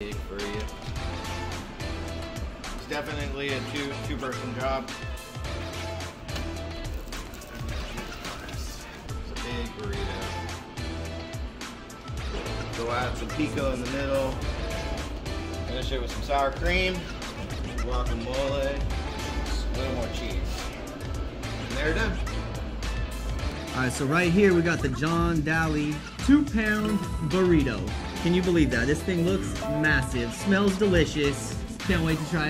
big for you. It's definitely a two two person job. It's a big burrito. Go add some pico in the middle. Finish it with some sour cream, guacamole, a little more cheese. And they're done. All right, so right here we got the John Daly two pound burrito. Can you believe that? This thing looks massive, smells delicious. Can't wait to try it.